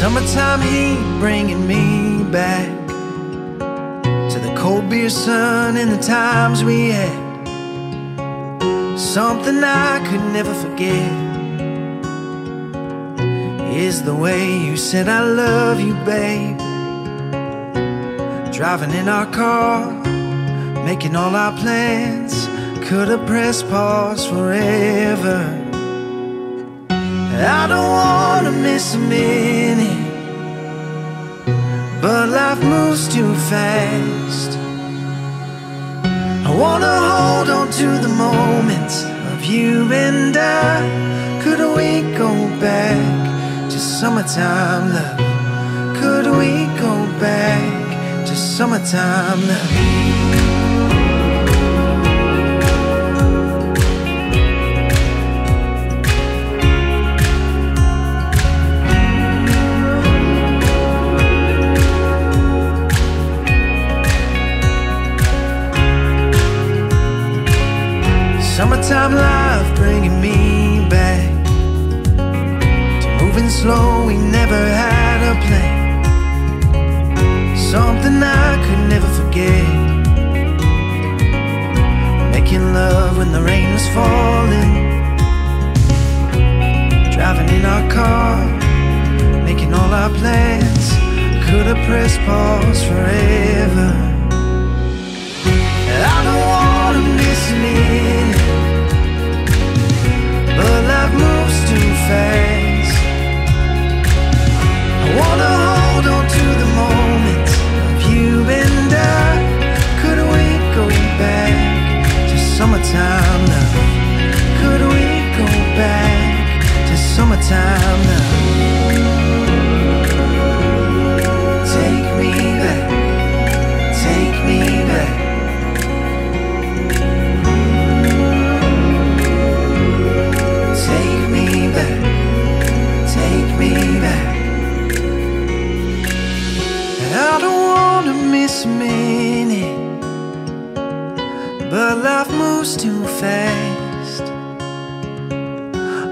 summertime heat bringing me back to the cold beer sun and the times we had. Something I could never forget is the way you said I love you, babe. Driving in our car, making all our plans. Could have pressed pause forever. I don't wanna miss a minute, life moves too fast. I wanna hold on to the moments of you and I. Could we go back to summertime love? Could we go back to summertime love? Summertime life bringing me back to moving slow. We never had a plan. Something I could never forget. Making love when the rain was falling. Driving in our car, making all our plans. Could have pressed pause forever. Summertime love? Take me back, take me back. Take me back, take me back. I don't wanna miss a minute, but life moves too fast.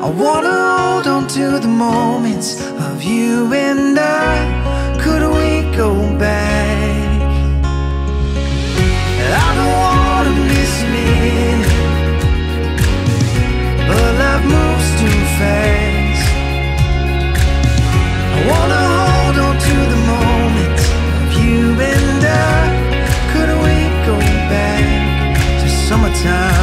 I wanna hold on to the moments of you and I. Could we go back? I don't wanna miss minute. But life moves too fast. I wanna hold on to the moments of you and I. Could we go back to summertime